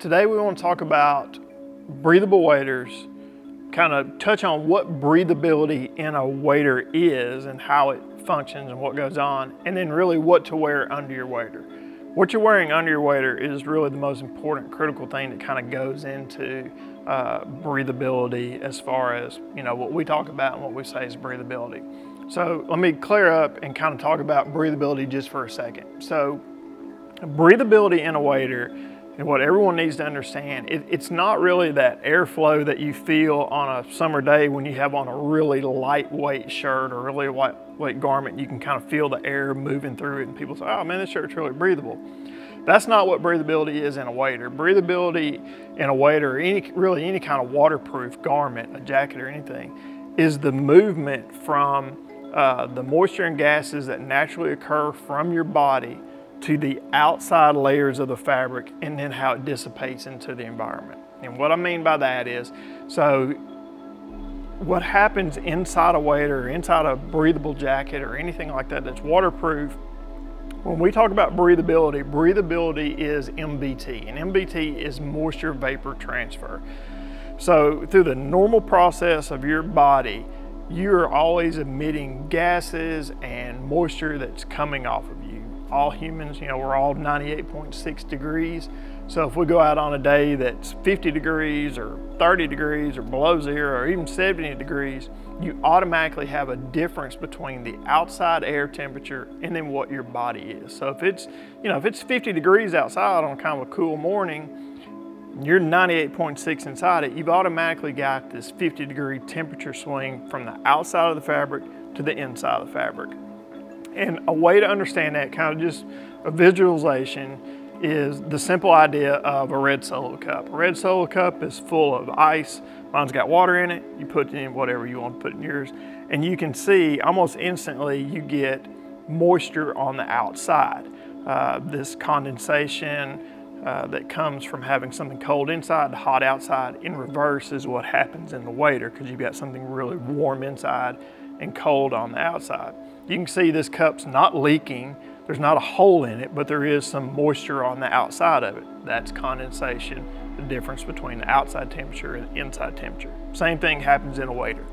Today we want to talk about breathable waders, kind of touch on what breathability in a wader is and how it functions and what goes on, and then really what to wear under your wader. What you're wearing under your wader is really the most important critical thing that kind of goes into uh, breathability as far as, you know, what we talk about and what we say is breathability. So let me clear up and kind of talk about breathability just for a second. So breathability in a wader and what everyone needs to understand, it, it's not really that airflow that you feel on a summer day when you have on a really lightweight shirt or really lightweight garment. You can kind of feel the air moving through it and people say, oh man, this shirt's really breathable. That's not what breathability is in a wader. Breathability in a wader, or any, really any kind of waterproof garment, a jacket or anything, is the movement from uh, the moisture and gases that naturally occur from your body to the outside layers of the fabric and then how it dissipates into the environment. And what I mean by that is, so what happens inside a wader or inside a breathable jacket or anything like that that's waterproof, when we talk about breathability, breathability is MVT, and MVT is moisture vapor transfer. So through the normal process of your body, you're always emitting gases and moisture that's coming off of you all humans, you know, we're all 98.6 degrees. So if we go out on a day that's 50 degrees or 30 degrees or below zero or even 70 degrees, you automatically have a difference between the outside air temperature and then what your body is. So if it's, you know, if it's 50 degrees outside on kind of a cool morning, you're 98.6 inside it, you've automatically got this 50 degree temperature swing from the outside of the fabric to the inside of the fabric. And a way to understand that, kind of just a visualization, is the simple idea of a red solo cup. A red solo cup is full of ice. Mine's got water in it. You put in whatever you want to put in yours. And you can see almost instantly you get moisture on the outside. Uh, this condensation uh, that comes from having something cold inside, hot outside, in reverse is what happens in the wader because you've got something really warm inside and cold on the outside. You can see this cup's not leaking. There's not a hole in it, but there is some moisture on the outside of it. That's condensation, the difference between the outside temperature and inside temperature. Same thing happens in a wader.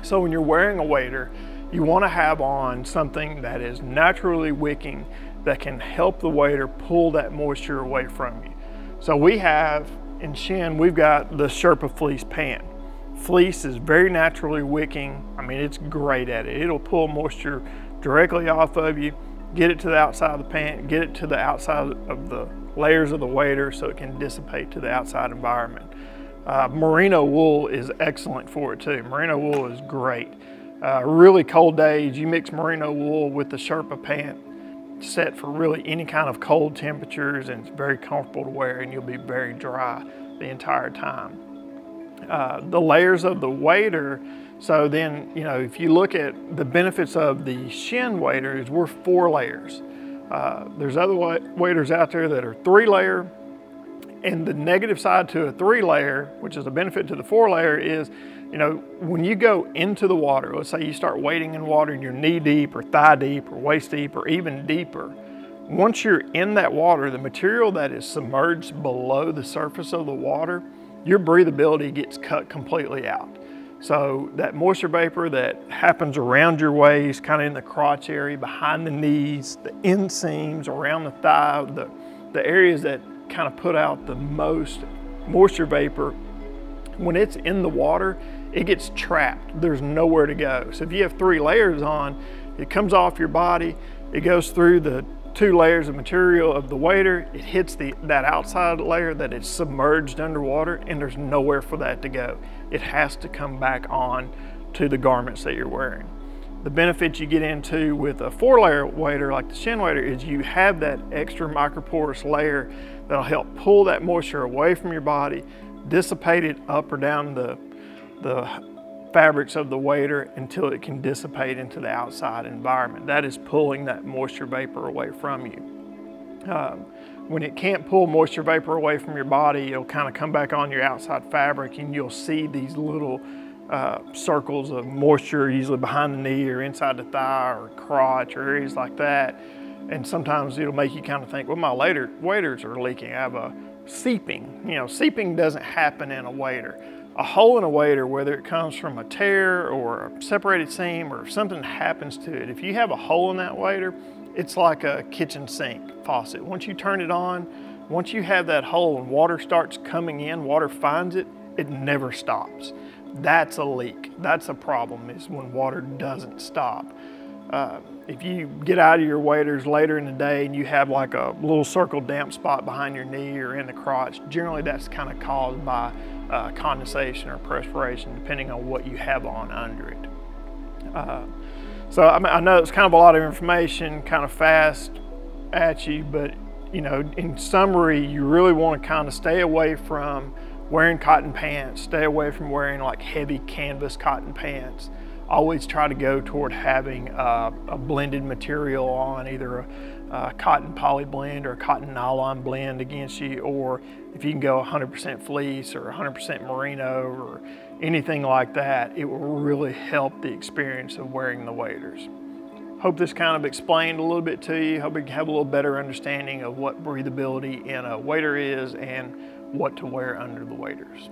So when you're wearing a wader, you want to have on something that is naturally wicking that can help the wader pull that moisture away from you. So we have in Chêne, we've got the Sherpa fleece pant. Fleece is very naturally wicking. I mean, it's great at it. It'll pull moisture directly off of you, get it to the outside of the pant, get it to the outside of the layers of the wader so it can dissipate to the outside environment. Uh, merino wool is excellent for it too. Merino wool is great. Uh, really cold days, you mix merino wool with the Sherpa pant, set for really any kind of cold temperatures and it's very comfortable to wear and you'll be very dry the entire time. Uh, the layers of the wader. So then, you know, if you look at the benefits of the Chêne waders, we're four layers. Uh, there's other waders out there that are three layer. And the negative side to a three layer, which is a benefit to the four layer is, you know, when you go into the water, let's say you start wading in water and you're knee deep or thigh deep or waist deep or even deeper, once you're in that water, the material that is submerged below the surface of the water your breathability gets cut completely out. So that moisture vapor that happens around your waist, kind of in the crotch area, behind the knees, the inseams, around the thigh, the, the areas that kind of put out the most moisture vapor, when it's in the water, it gets trapped. There's nowhere to go. So if you have three layers on, it comes off your body, it goes through the two layers of material of the wader, it hits the, that outside layer that is submerged underwater and there's nowhere for that to go. It has to come back on to the garments that you're wearing. The benefits you get into with a four layer wader like the Chêne wader is you have that extra microporous layer that'll help pull that moisture away from your body, dissipate it up or down the, the fabrics of the wader until it can dissipate into the outside environment. That is pulling that moisture vapor away from you. Um, when it can't pull moisture vapor away from your body, it'll kind of come back on your outside fabric and you'll see these little uh, circles of moisture, usually behind the knee or inside the thigh or crotch or areas like that. And sometimes it'll make you kind of think, well, my later waders are leaking. I have a seeping. You know, seeping doesn't happen in a wader. A hole in a wader, whether it comes from a tear or a separated seam or something happens to it, if you have a hole in that wader, it's like a kitchen sink faucet. Once you turn it on, once you have that hole and water starts coming in, water finds it, it never stops. That's a leak. That's a problem is when water doesn't stop. Uh, if you get out of your waders later in the day and you have like a little circle damp spot behind your knee or in the crotch, generally that's kind of caused by uh, condensation or perspiration, depending on what you have on under it. Uh, so I, mean, I know it's kind of a lot of information, kind of fast at you, but you know, in summary, you really want to kind of stay away from wearing cotton pants, stay away from wearing like heavy canvas cotton pants. Always try to go toward having a, a blended material on, either a, a, cotton poly blend or a cotton nylon blend against you, or if you can go 100% fleece or 100% merino or anything like that, it will really help the experience of wearing the waders. Hope this kind of explained a little bit to you. Hope you have a little better understanding of what breathability in a wader is and what to wear under the waders.